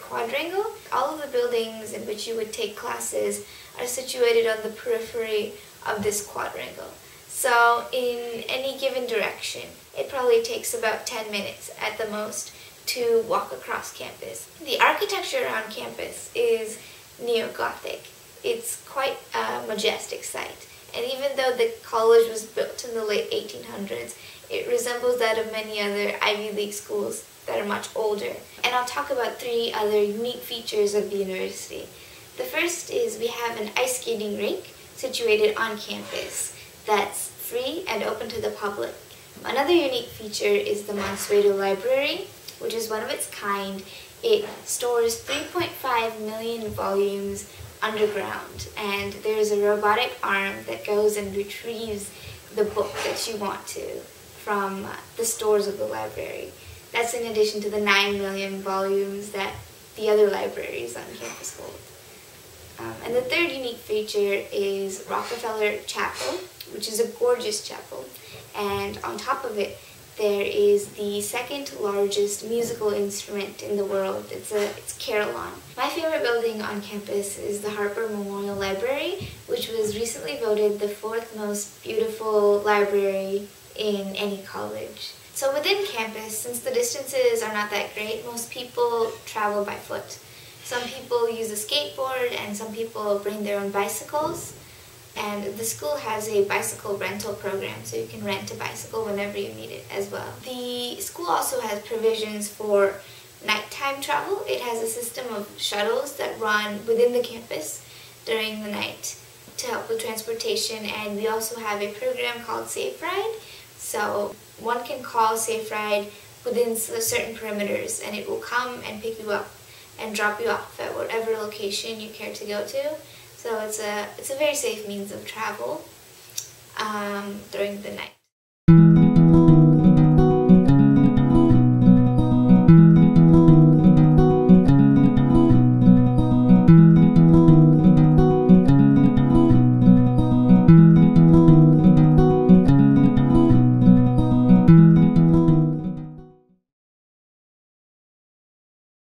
quadrangle. All of the buildings in which you would take classes are situated on the periphery of this quadrangle. So in any given direction, it probably takes about 10 minutes at the most to walk across campus. The architecture around campus is neo-Gothic. It's quite a majestic site. And even though the college was built in the late 1800s, it resembles that of many other Ivy League schools that are much older. And I'll talk about three other unique features of the university. The first is we have an ice skating rink situated on campus that's free and open to the public. Another unique feature is the Mansueto Library, which is one of its kind. It stores 3.5 million volumes underground and there's a robotic arm that goes and retrieves the book that you want to from the stores of the library. That's in addition to the 9 million volumes that the other libraries on campus hold. Um, and the third unique feature is Rockefeller Chapel, which is a gorgeous chapel. And on top of it, there is the second largest musical instrument in the world. It's a it's carillon. My favorite building on campus is the Harper Memorial Library, which was recently voted the fourth most beautiful library in any college. So within campus, since the distances are not that great, most people travel by foot. Some people use a skateboard and some people bring their own bicycles. And the school has a bicycle rental program, so you can rent a bicycle whenever you need it as well. The school also has provisions for nighttime travel. It has a system of shuttles that run within the campus during the night to help with transportation. And we also have a program called Safe Ride. So one can call Safe Ride within certain perimeters and it will come and pick you up and drop you off at whatever location you care to go to. So it's a, it's a very safe means of travel um, during the night.